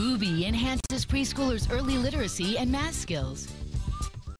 Ubi enhances preschoolers' early literacy and math skills.